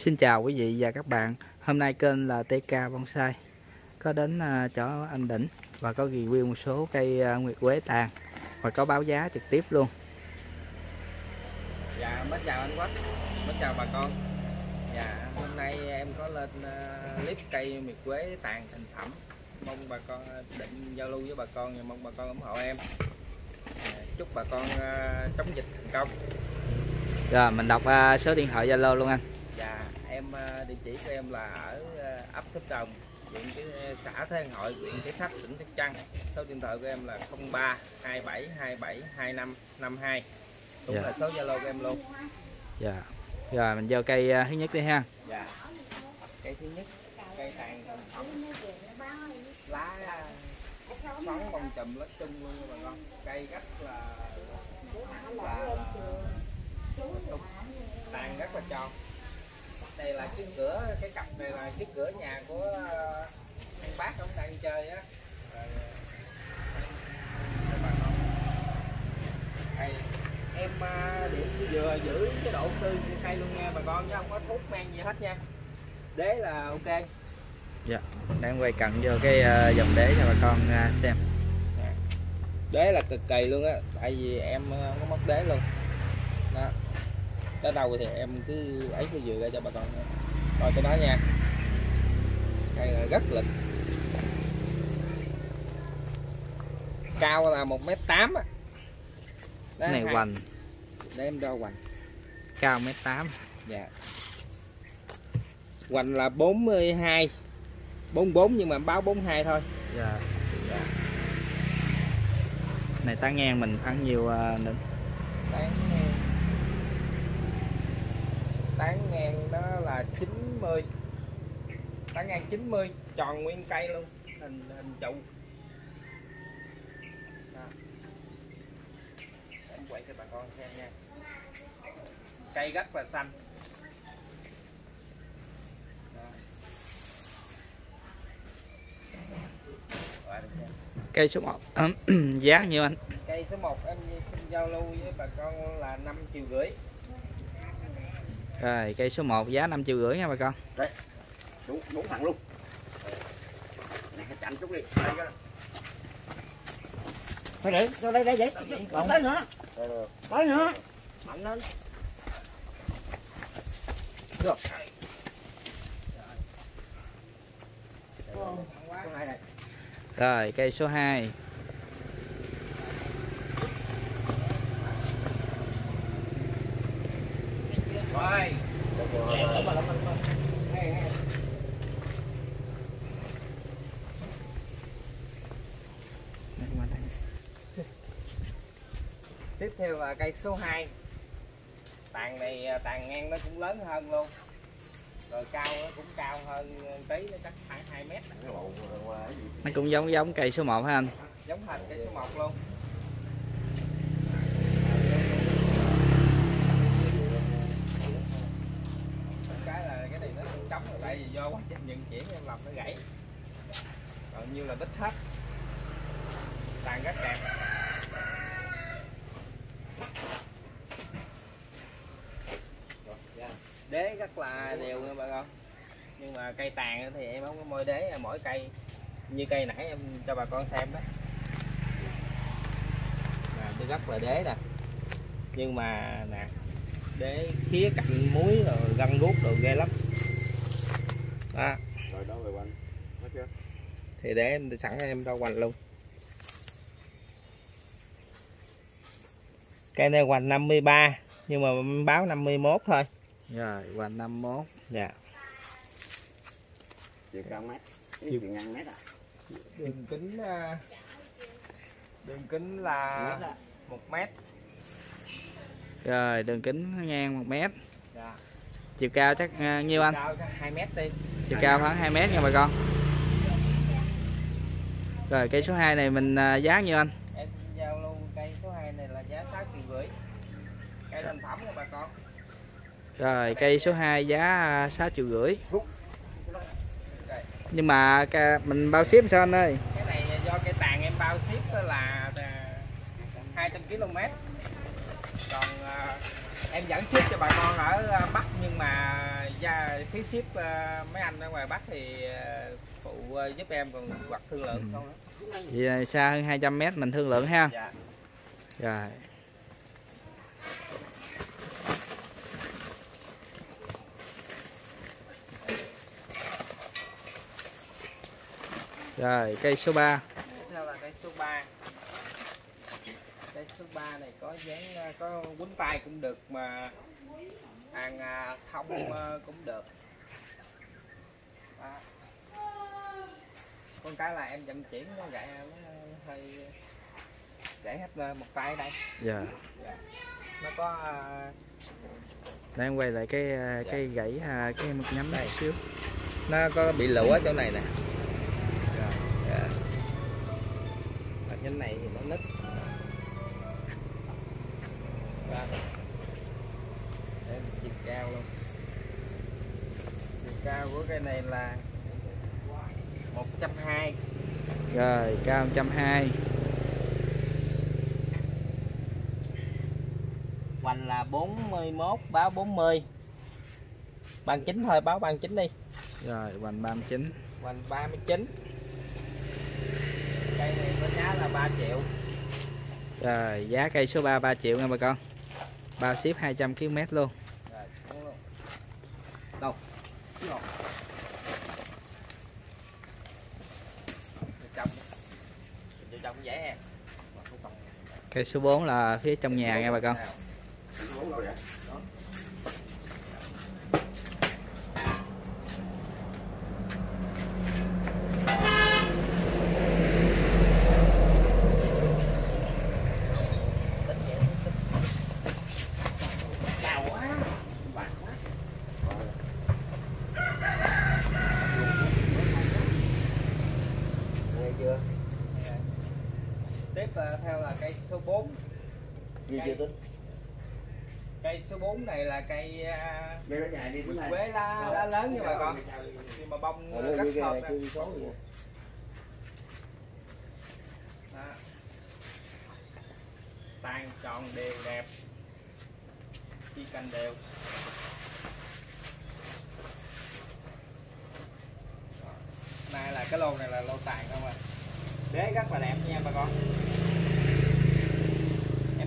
Xin chào quý vị và các bạn. Hôm nay kênh là TK Bonsai. Có đến uh, chỗ anh Đỉnh Và có review một số cây uh, nguyệt quế tàn Và có báo giá trực tiếp luôn. Dạ, mến chào anh Quách. Mến chào bà con. Dạ, hôm nay em có lên uh, clip cây nguyệt quế tàn thành phẩm. Mong bà con định giao lưu với bà con và mong bà con ủng hộ em. À, Chúc bà con chống dịch thành công. Rồi mình đọc số điện thoại Zalo luôn anh Dạ, em uh, địa chỉ của em là ở uh, ấp Sóc Đồng huyện cái xã Thế Hội, huyện Cái Sách, tỉnh Sóc Trăng. Số điện thoại của em là 03 27 27 25 52. Cũng Dạ. là số Zalo của em luôn. Dạ Rồi mình vô cây thứ nhất đi ha Dạ. Cây thứ nhất, cây tàn. Lá xoắn bông chùm lá chung luôn nha bà con. Cây rất là là, là tàn rất là tròn. Đây là trước cửa cái cặp này là trước cửa nhà của ờ, anh bác ông đang chơi á. Đây. Đây, em ờ, điện vừa giữ cái độ của cây luôn nha bà con chứ không có thuốc men gì hết nha. Đế là ok. Đang quay cận vô cái dòng đế cho bà con xem. Đế là cực kỳ luôn á tại vì em ờ, không có mất đế luôn tới đâu thì em cứ ấy cái dừa ra cho bà con coi cái đó nha. Cây là rất lực cao là một m tám Cái này hoành. Để em đo hoành. Cao mét tám. Dạ. Hoành là 42 44 nhưng mà em báo 42 thôi. Dạ. Này tán ngang mình khoảng nhiều uh, tán ngang đó là 90 tán ngang 90 tròn nguyên cây luôn hình hình trụ. Em quay cho bà con xem nha. Cây rất là xanh? Cây số 1 Giá nhiêu anh? Cây số 1 em xin giao lưu với bà con là 5 triệu rưỡi Rồi cây số 1 giá 5 triệu rưỡi nha bà con. Đúng đúng thẳng luôn. Này phải chặn chút đi. Đây cho phải để cho đây đây vậy còn tới nữa. tới nữa. Mạnh lên. Được. Rồi. Cây số 2 rồi tiếp theo là cây số 2 tàn này à, tàn ngang nó cũng lớn hơn luôn. Rồi cao nó cũng cao hơn tí nó chắc khoảng 2 mét. Nó cũng giống giống cây số 1 ha anh? Giống hệt cây số 1 luôn do quá trình nhận chuyển em làm nó gãy. Còn như là bích hết tàn rất đẹp dạ. đế rất là đều nha bà con. Nhưng mà cây tàn thì em không có môi đế, mỗi cây như cây nãy em cho bà con xem đó. Là tôi rất là đế nè. Nhưng mà nè, đế khía cạnh muối rồi gân guốc rồi ghê lắm đó rồi đó về quanh. Hết chưa? Thì để em sẵn em đo hoành luôn. Cây này hoành 53 nhưng mà em báo 51 thôi. Rồi hoành 51 dạ. Chiều cao mét. Chiều ngang mét à? Đường kính à, đường kính là à. một mét. Rồi đường kính ngang 1 mét. Dạ. Chiều cao chắc uh, nhiêu anh? Cao 2 mét đi. Chiều cao khoảng 2 mét nha bà con. Rồi cây số 2 này mình uh, giá nhiêu anh? Em giao luôn cây số 2 này là giá 6 triệu rưỡi. Cây thành phẩm của bà con. Rồi cây số 2 giá uh, 6 triệu rưỡi. Nhưng mà mình bao ship sao anh ơi? Cái này do cây tàn em bao ship là à, 200 km. à, em vẫn ship cho bà con ở à, Bắc nhưng mà gia phí ship ờ, mấy anh ở ngoài Bắc thì ờ, phụ giúp em còn hoặc thương lượng Ừ. không đó. vậy xa hơn 200 mét mình thương lượng ha Dạ. rồi rồi cây số 3 Tiếp theo là cây số 3 cây số 3 này có dáng ờ, có quấn tay cũng được mà hàng à, thông ờ, cũng được. Đó. con cái là em vận chuyển nó gãy nó hơi gãy hết một tay đây. Giờ nó có để em quay lại cái à, cây gãy à, cái một nhắm này xíu. Nó có bị lũ ở chỗ này nè cao 120 hoành là 41 báo 40 bằng chính thôi báo bằng chính đi. Rồi hoành 39 hoành 39 cây này có giá là 3 triệu. Rồi giá cây số 3 3 triệu nha bà con. Bao ship 200 km luôn. Rồi xuống luôn. Đâu Xuống rồi. Vô trong vô trong dễ em cây số 4 là phía trong nhà nha bà con cao quá bạc quá nghe chưa tiếp ờ, theo là cây số 4 ghi chưa tính? Cây số 4 này là cây à, đây nó dài đi Quýt tính quế lá, lá lớn nha bà. Con nhưng mà bông Ờ, rất Đó. tàn tròn đều đẹp. Chi cành đều. Này là cái lô này là lô tàn không à đế rất là đẹp nha bà con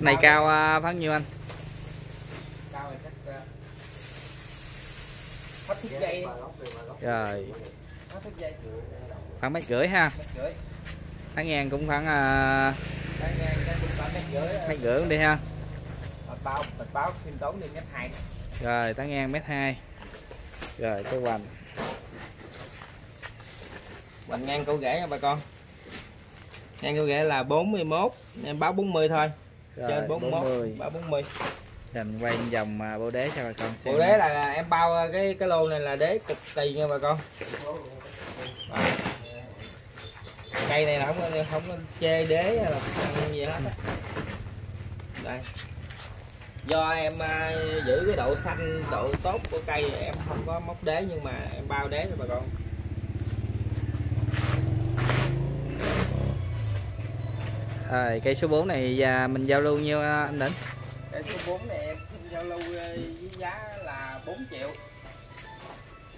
này cao à, bao nhiêu anh? Cao thì chắc uh, hết giây đi. Rồi. Khoảng mét rưỡi ha. Tán ngang cũng khoảng à, phải mét rưỡi. đi ha. Báo khiêm tốn đi mét hai rồi tán ngang mét 2 rồi cái hoành Hoành ngang câu rễ nha bà con. Ngang câu rễ là 41 Em báo 40 thôi rồi, Trên 41 40 Báo 40 rồi mình quay vòng à, bô đế cho bà con xem. Bộ đế là em bao cái cái lô này là đế cực kỳ nha bà con. Đó. Cây này là không không chê đế hay là ăn gì hết á. Đây. Do em à, giữ cái độ xanh độ tốt của cây em không có móc đế nhưng mà em bao đế cho bà con rồi cây số 4 này à, mình giao lưu nhiêu à, anh Đỉnh? Cái số 4 này em xin giao lưu ờ, với giá là 4 triệu.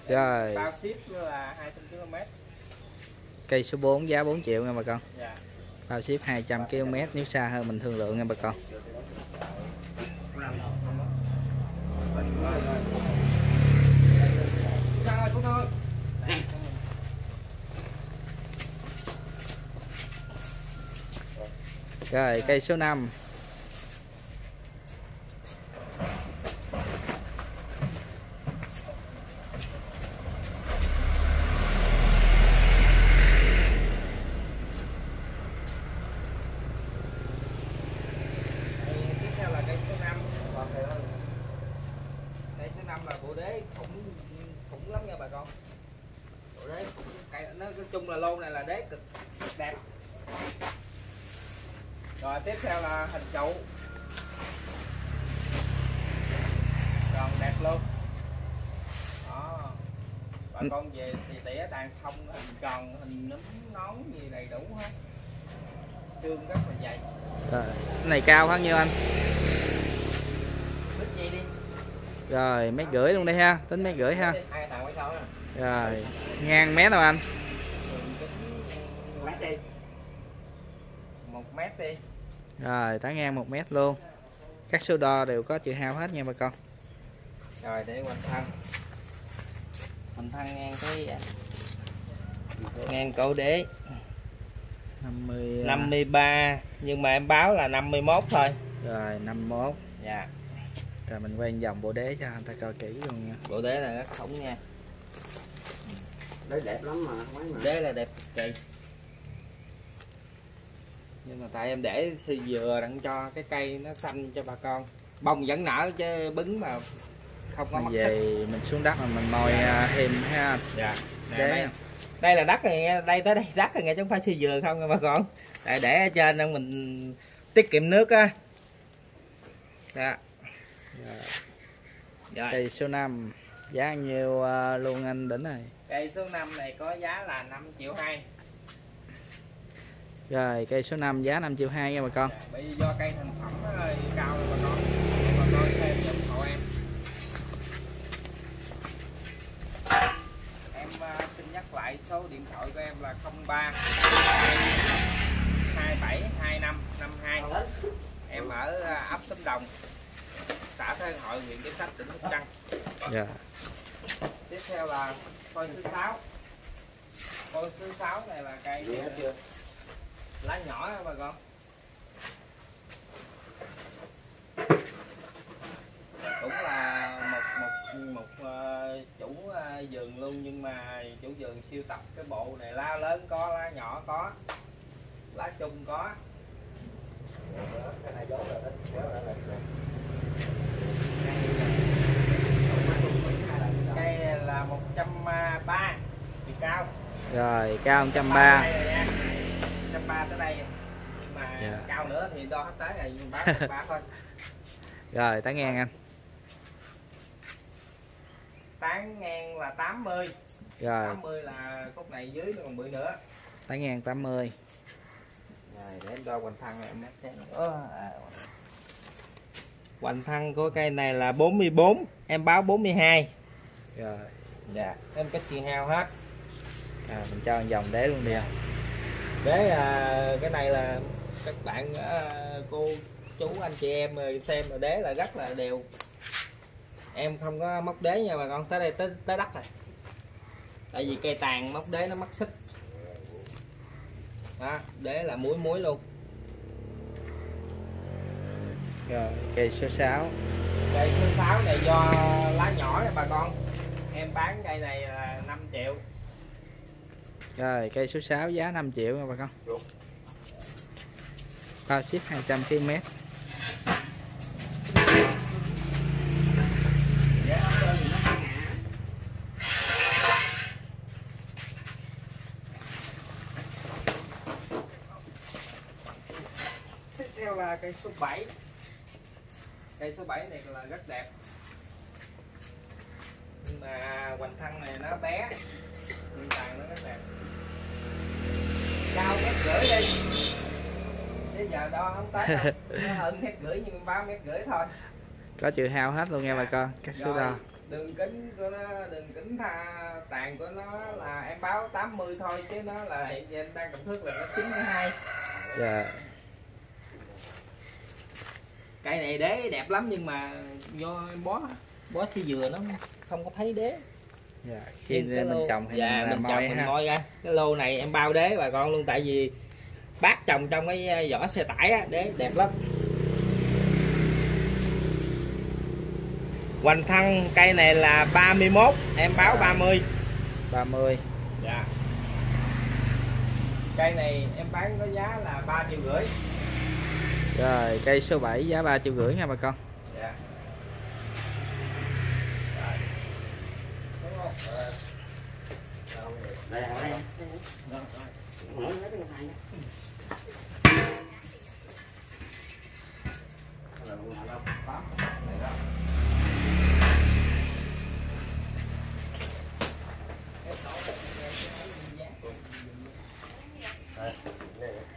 Rồi. Bao ship là 200 km cây số 4 giá 4 triệu nha bà con. Dạ. Bao ship 200 km nếu xa hơn mình thương lượng nha bà con rồi cây số 5 Đây, tiếp theo là cây số 5 Cây số 5 là bộ đế khủng khủng lắm nha bà con Bộ đế khủng- cây nó nói chung là lô này là đế cực, cực đẹp Rồi tiếp theo là hình trụ Còn đẹp luôn Đó Bà Ừ. con về thì tỉa đàn thông hình tròn, hình núm nón gì đầy đủ hết Xương rất là dày. Rồi cái này cao bao nhiêu anh? Rồi mét rưỡi luôn đây ha tính mét rưỡi ha. Rồi ngang mét đâu anh? Đi. Một mét đi. Rồi tá ngang một mét luôn. Các số đo đều có chiều hao hết nha bà con. Rồi để hoành thân hoành thân ngang cái ngang cổ đế 50 à, 53 nhưng mà em báo là 51 thôi. Rồi 51 dạ. Rồi mình quay vòng bộ đế cho anh ta coi kỹ luôn nha. Bộ đế là rất khủng nha. Đấy đẹp lắm mà mấy mà. Đế là đẹp cực kỳ. Nhưng mà tại em để xì dừa đặng cho cái cây nó xanh cho bà con. Bông vẫn nở chứ bứng mà không có mất mình sức về mình xuống đất mà mình mồi à, thêm ha. Dạ. Nè, Đế. đây, đây là đất này đây tới đây đất rồi nghe chứ không phải xì dừa không nha bà con. Tại để ở trên đó mình tiết kiệm nước á. Dạ. Rồi. Cây số 5 giá nhiêu à, luôn anh đỉnh này? Cây số 5 này có giá là 5 triệu 2 rồi cây số 5 giá 5 triệu 2 nha bà con. Bởi vì do cây thành phẩm nó cao rồi bà con. Bà con xem giùm hộ em lại số điện thoại của em là 03 27 25 52 em ở à, ấp Tấm Đồng xã Thế Hội huyện Kế Sách tỉnh Sóc Trăng. Dạ. Tiếp theo là phôi thứ sáu. Phôi thứ sáu này là cây lá nhỏ bà con cũng là một một một ờ, chủ ờ, vườn luôn nhưng mà chủ vườn siêu tập cái bộ này lá lớn có lá nhỏ có lá chung có cái này gió rồi đó kéo ra là cây là một trăm ba chiều cao rồi cao 130 trăm ba. tới đây. Nhưng mà Dạ. cao nữa thì đo hết tới bán ba thôi. Rồi tá ngang anh. Tán ngang là 80 rồi. 80 là khúc này dưới còn bự nữa. Tá ngang 80 rồi để em đo hoành thân này em xem à. hoành thân của cây này là 44 em báo 42 rồi. Dạ em có chiều hao hết à, mình cho một vòng đế luôn đi anh để à, cái này là các bạn à, cô chú anh chị em rồi xem rồi đế là rất là đều. Em không có móc đế nha bà con tới đây tới tới đất rồi. Tại vì cây tàn móc đế nó mất sức. Đó đế là muối muối luôn. Rồi cây số 6 cây số 6 này do lá nhỏ nha bà con. Em bán cây này là 5 triệu rồi cây số 6 giá 5 triệu nha bà con. Được. bao ship 200 km tiếp theo là cây số 7 cây số 7 này là rất đẹp. Nhưng mà hoành thân này nó bé nhưng tàn nó rất đẹp cao mét rưỡi đi bây giờ đo không tới đâu nó hơn mét rưỡi nhưng ba mét rưỡi thôi có chiều hao hết luôn nha bà con các số đo. đường kính của nó đường kính tha tàn của nó là em báo 80 thôi chứ nó là hiện giờ đang cầm thước là nó 92 dạ. Cây này đế đẹp lắm nhưng mà do em bó bó chi dừa nó không có thấy đế dạ khi cái mình lô- trồng thì dạ, mình, mình trồng mình ha. moi ra. Cái lô này em bao đế bà con luôn tại vì bác trồng trong cái vỏ xe tải á đế đẹp lắm. Hoành thân cây này là 31 em báo 30 30 dạ. Cây này em bán có giá là 3 triệu rưỡi. Rồi cây số 7 giá 3 triệu rưỡi nha bà con dạ Rồi. Đúng không? Ờ, đây đây đây mở hết cái này nhé là luôn đâu có này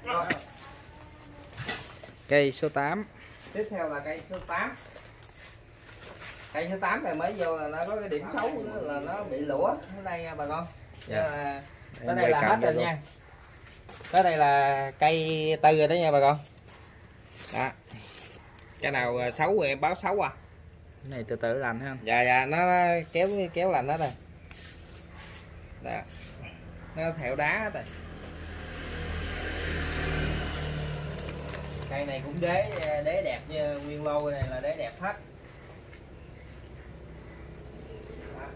đó cây số 8 tiếp theo là cây số 8 cây số 8 này mới vô là nó có cái điểm xấu là nó bị lũa ở đây nha bà con. Dạ. Em cái đây là hết rồi luôn. nha. Cái đây là cây tư rồi đó nha bà con. Đó. Cái nào à, xấu thì em báo xấu à? Cái này từ từ lành ha. Dạ dạ nó kéo kéo lạnh hết rồi đó. Nó theo đá hết rồi. Cây này cũng đế đế đẹp như nguyên lô này là đế đẹp hết Đó.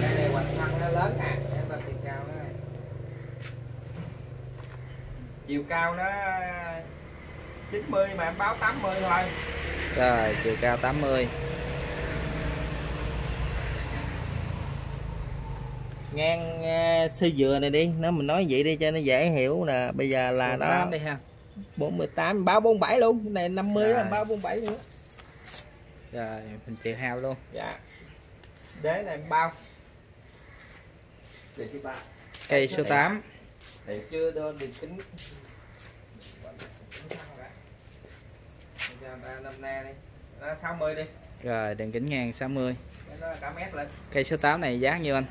cây này hoành thân nó lớn à em ta chiều cao nó chiều cao nó 90 mà em báo 80 thôi. Rồi chiều cao 80 ngang uh, xi dừa này đi nó mình nói vậy đi cho nó dễ hiểu nè. Bây giờ là đó. 48 đi ha. 48 báo 47 luôn. Cái này 50 Rồi. đó báo 47 nữa rồi mình chịu hao luôn. Dạ. Đế này bao. Cây số 8 chưa đưa đường kính năm nay đi. Nó 60 đi. Rồi đường kính ngang 60 nó cả mét lên cây số 8 này giá nhiêu anh?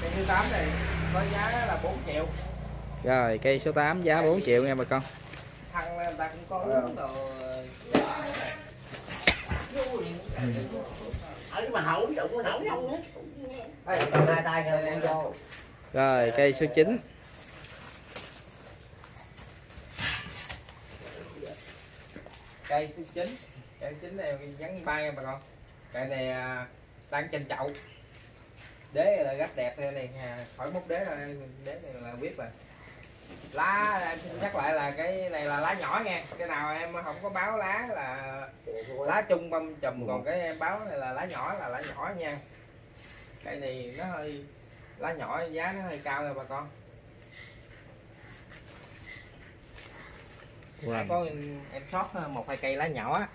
Cây thứ 8 này có giá là 4 triệu. Rồi cây số 8 giá 4 triệu nha bà con. thằng người ta cũng có uống đồ. Ở mà hậu đụng nó nổi không á hai tay con vô rồi, cây số 9 cây số 9 cây số 9 này gắn bay nha bà con. Cây này à, đang trên chậu. Đế là rất đẹp đây này. À, khỏi múc đế rồi đế này là biết rồi. Lá, em xin nhắc lại là cái này là lá nhỏ nha. Cái nào em không có báo lá là lá chung bông chùm. Còn cái em báo này là lá nhỏ, là lá nhỏ nha. Cây này nó hơi lá nhỏ giá nó hơi cao rồi bà con. Wow. có em, em sót một hai cây lá nhỏ á.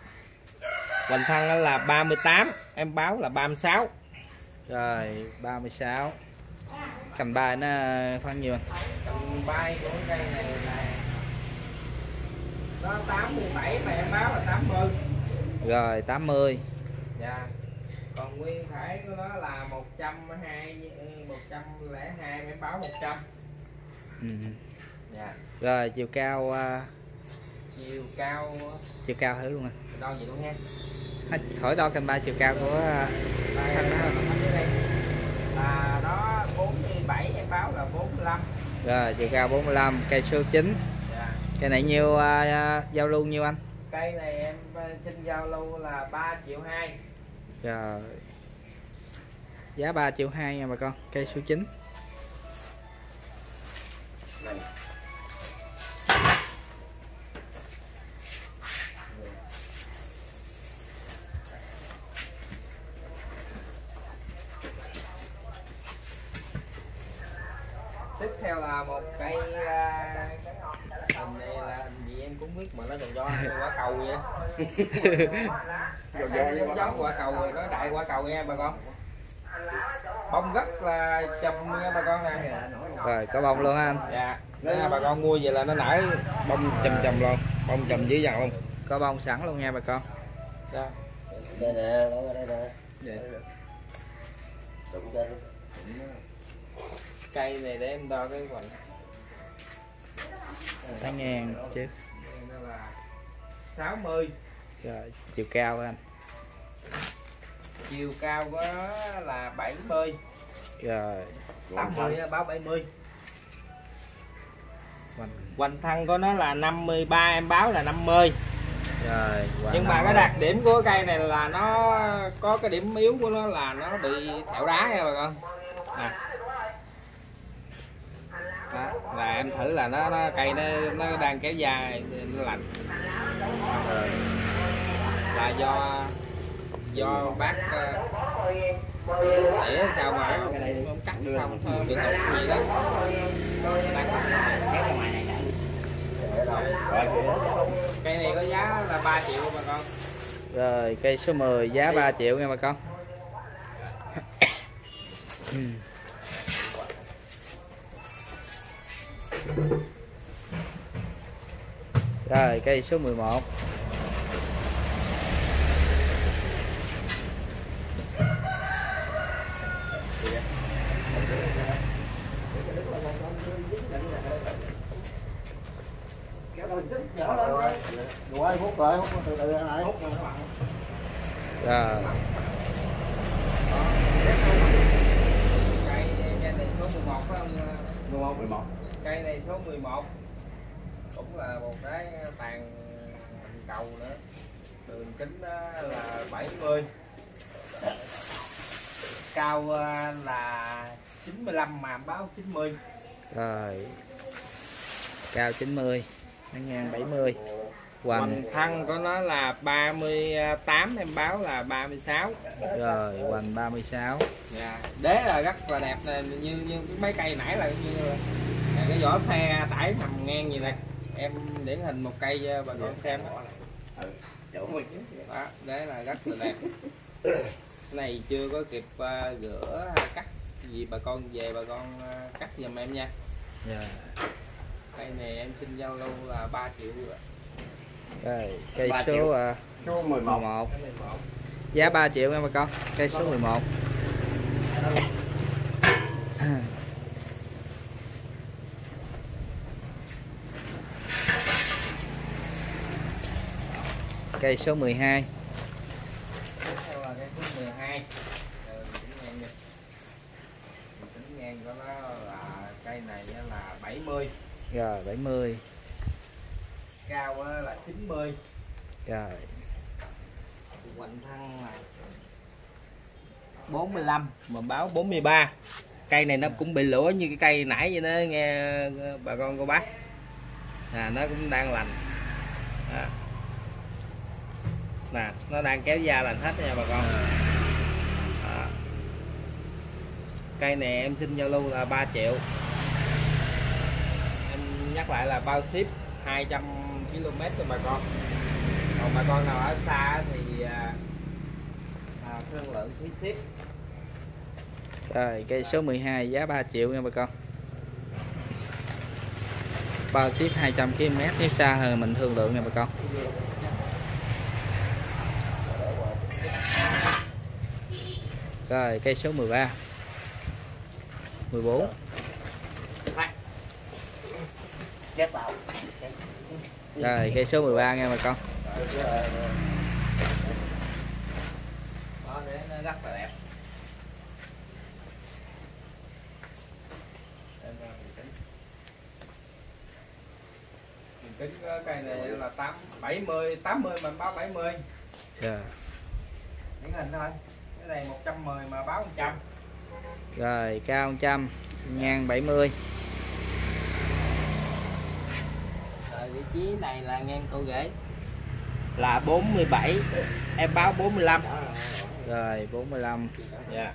Hoành thân là 38 em báo là 36 rồi 36 cành bài nó phân nhiêu anh Cầm bay của cây này là nó 87 mà em báo là 80 rồi 80 dạ còn nguyên thể của nó là 120 102 em báo 100 ừ. dạ. Rồi chiều cao à, chiều cao chiều cao thử luôn anh đo gì luôn nha. Hết- hỏi đo cành ba chiều cao của à, đây Thanh là, nó 47 em báo là 45 rồi chiều cao 45 cây số 9 dạ. Cây này nhiêu à, à, giao lưu nhiêu anh? Cây này em xin giao lưu là 3 triệu 2 rồi. Giá 3 triệu 2 nha bà con, cây số 9 tiếp theo là một cây à, hình này là hình gì em cũng biết mà nó còn do quả cầu vậy. Nó vô giống quả cầu rồi nó đại quả cầu nha bà con. Bông rất là chùm nha bà con nè. Rồi có bông luôn ha anh. Dạ. Nếu bà con mua vậy là nó nở bông chùm chùm luôn bông chùm dữ dằn luôn có bông sẵn luôn nha bà con. Đó. Đây nè, đây nè, luôn. cây này để em đo cái hoành tái ngang chứ 60 rồi chiều cao anh. Chiều cao nó là 70 rồi 80 á, báo 70 hoành hoành thân. Của nó là 53 em báo là 50 rồi nhưng mà cái đặc điểm của cây này là nó có cái điểm yếu của nó là nó bị thẹo đá nha bà con. À. Đó, là em thử là nó, nó cây nó nó đang kéo dài nó lạnh là do do bác uh, tỉa sao mà không cắt xong thôi được không gì đó. Đang. Kéo ra ngoài này cây này có giá là 3 triệu bà con. Rồi cây số 10 giá 3 triệu nha bà con. Rồi cây số 11 hút rồi, hút từ từ ra lại. rồi Dạ. cây này số 11 phải không 11 11. cây này số 11 cũng là một cái tàn cầu nữa đường kính là 70 cao là 95 mà báo 90 rồi cao 90 nó ngang 70 hoành hoành thân của nó là 38 em báo là 36 rồi hoành 36 dạ đế là rất là đẹp nè như như mấy cây nãy là như là cái vỏ xe tải nằm ngang như này em điển hình một cây cho bà con xem. Đó. Chỗ mình đó đế là rất là đẹp. Cái này chưa có kịp uh, rửa cắt gì bà con về bà con uh, cắt giùm em nha. Dạ. cây này em xin giao lưu là 3 triệu rồi rồi cây số à, số 11. 11 Cái này một. giá 3 triệu nha bà con cây số 11 cây số 12 tiếp theo là cái số 12 Rồi, mình tính ngang đi. Mình tính ngang của nó là cây này á là 70 rồi 70 cao là 90 rồi. Hoành thân là 45 mà báo 43 cây này nó cũng bị lửa như cái cây nãy vậy đó nghe bà con cô bác. À, nó cũng đang lành. À. nè nó đang kéo da lành hết nha bà con. À. cây này em xin giao lưu là 3 triệu. Em nhắc lại là bao ship 200 km cho bà con. Còn bà con nào ở xa thì à, à, thương lượng phí ship rồi cây số 12 giá 3 triệu nha bà con. Bao ship 200 km nếu xa hơn mình thương lượng nha bà con. Rồi cây số 13 14 Chết vào. Rồi cây số 13 nha bà con. Đó để nó rất là đẹp Đem ra mình tính. Cây này là 8 70 80 mà báo 70 rồi, điển hình thôi cái này 110 mà báo 100 rồi cao 100 ngang 70 Trí này là ngang cầu rễ là 47 em báo 45 rồi 45 dạ.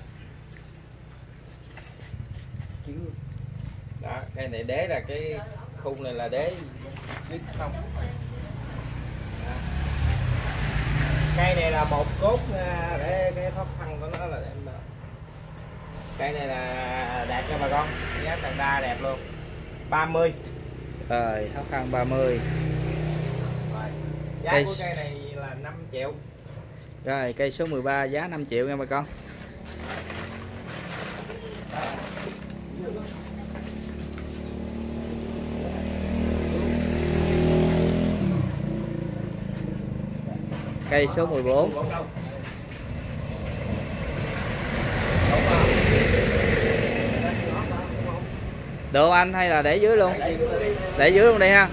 Đó cây này đế là cái khung này là đế. Đít không. Đó. cây này là một cốt à, để cái thoát thân của nó là em đó. cây này là đẹp nha bà con. Giá tầng đa đẹp luôn. 30 rồi khó khăn 30 rồi giá Cây- của cây này là 5 triệu. Rồi cây số 13 giá 5 triệu nha bà con. Cây số 14 được không anh hay là để dưới luôn để dưới luôn đi ha.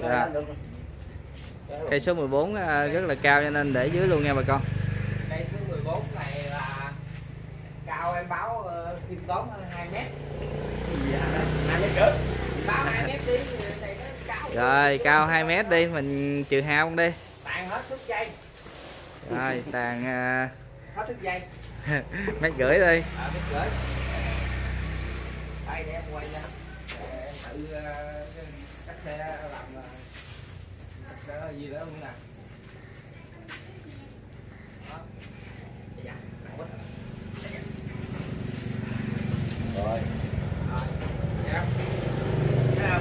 Dạ. cây số 14 à, rất là cao cho nên để dưới luôn nha bà con. Cây số 14 này là cao em báo uh, khiêm tốn 2 mét. Hai mét rưỡi. báo 2 mét đi này nó cao. Rồi cao 2 mét đi mình trừ hao đi. Tàn hết phút dây. Rồi tàn hết dây. mét rưỡi đi. À, gửi tay để em quay nha em tự ờ, cắt xe làm ờ, cắt xe gì đó luôn nè rồi. Dạ. Ờ,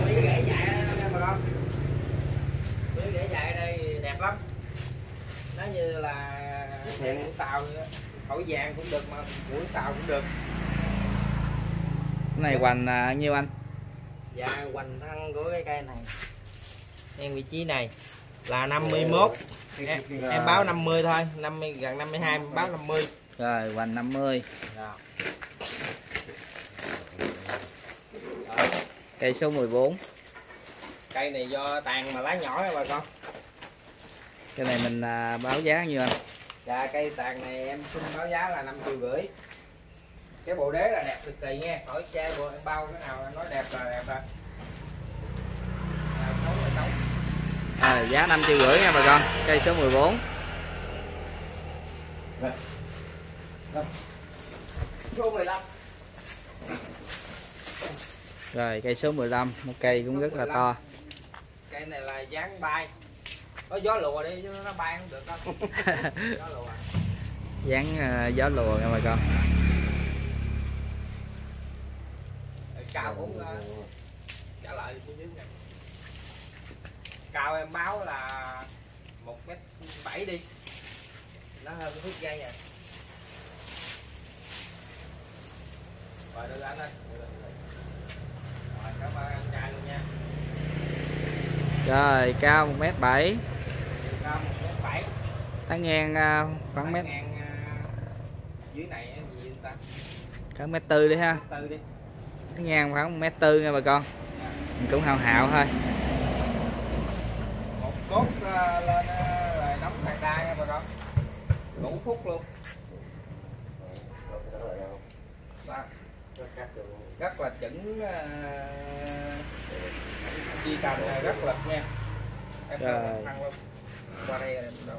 Nó như là mũi tàu khẩu vàng cũng được mà mũi tàu cũng được cái này hoành à, nhiêu anh? Dạ hoành thân của cái cây này. Đang vị trí này là 51 em, em báo 50 thôi 50 gần 52 em báo 50 rồi hoành 50 Rồi. cây số 14 cây này do tàn mà lá nhỏ bà con. Cái này mình à, báo giá nhiêu anh? Dạ cây tàn này em xin báo giá là 5 triệu rưỡi cái bộ đế là đẹp cực kỳ nha. Hỏi cha bộ em bao cái nào nói đẹp là đẹp rồi. À, giá 5 triệu rưỡi nha bà con. Cây số 14 số 15 rồi cây số 15 một cây cũng rất là to. Cây này là dáng bay. Có gió lùa đi chứ nó bay không được đâu. Gió lùa. Dáng à, gió lùa nha bà con cao cũng ờ, trả lại phía dưới này. Cao em báo là một mét bảy đi. Nó hơn cái thước dây nè rồi được anh ơi rồi cảm ơn anh trai luôn nha. Rồi cao 1m7 cao một mét bảy. Tán ngang à, khoảng mét ờ, dưới này gì ta? Khoảng mét tư đi ha. Tư đi tán ngang khoảng mét tư nha bà con. Mình cũng hào hào thôi. Một cốt ờ, lên ờ, là đóng thằng đa nha bà con. Ngủ phút luôn. Rất là chuẩn uh, chi cành này rất là nha em thăng luôn. Qua đây đâu.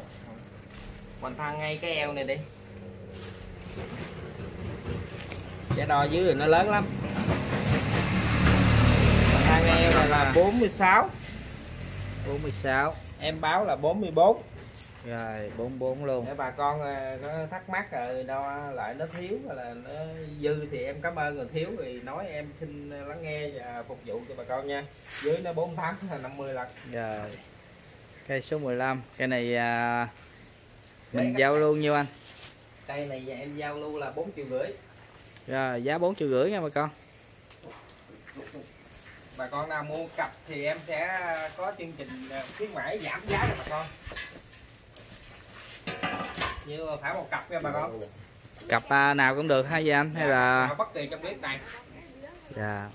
Mình thăng ngay cái eo này đi. Cái đo dưới thì nó lớn lắm ngay eo này là 46 46 em báo là 44 rồi 44 luôn. Để bà con ờ, có thắc mắc rồi đo lại nó thiếu là nó dư thì em cảm ơn người thiếu thì nói em xin lắng nghe và phục vụ cho bà con nha. Dưới nó 48 là 50 lần. Rồi cây số 15 cây này à, mình Đấy, giao luôn nhiêu anh? Cây này em giao lưu là 4 triệu rưỡi. Rồi giá 4 triệu rưỡi nha bà con bà con nào mua cặp thì em sẽ có chương trình ờ, khuyến mãi giảm giá cho bà con. Như phải một cặp nha bà con. Cặp à, nào cũng được ha gì anh? Hay là Mà bất kỳ trong clip này. Dạ.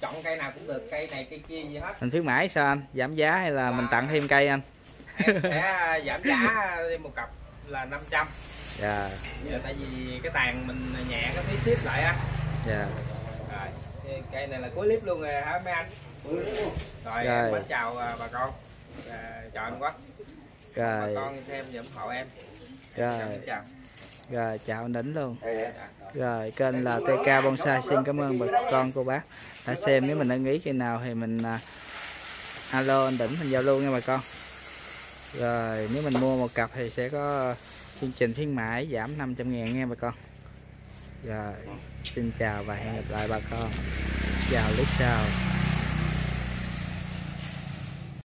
Chọn cây nào cũng được cây này cây kia gì hết. Mình khuyến mãi sao anh? Giảm giá hay là mình tặng thêm cây anh? Em sẽ giảm giá thêm một cặp là 500 dạ. Tại vì cái tàn mình nhẹ cái phí ship lại á. Dạ. cái cây này là cuối clip luôn rồi hả mấy anh? Rồi, Rồi. em chào à, bà con. À, chào anh quá. Bà rồi. con thêm ủng hộ em. Rồi. Em chào. Rồi chào anh đỉnh luôn. Rồi kênh là TK Bonsai xin cảm ơn bà con cô bác đã xem. Nếu mình đã nghĩ khi nào thì mình à, alo anh đỉnh mình giao lưu nha bà con. Rồi nếu mình mua một cặp thì sẽ có chương trình khuyến mãi giảm 500 ngàn nha bà con. Rồi xin chào và hẹn gặp lại bà con. Chào lúc sau